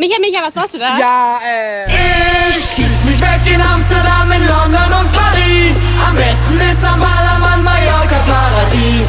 Micha, Micha, was machst du da? Ja, äh.